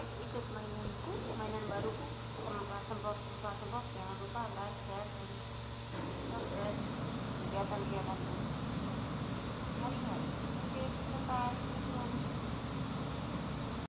guys ikut mainanku mainan baruku semoga semprot semprot semprot jangan lupa like share dan subscribe. Kegiatan kegiatan hari-hari oke bye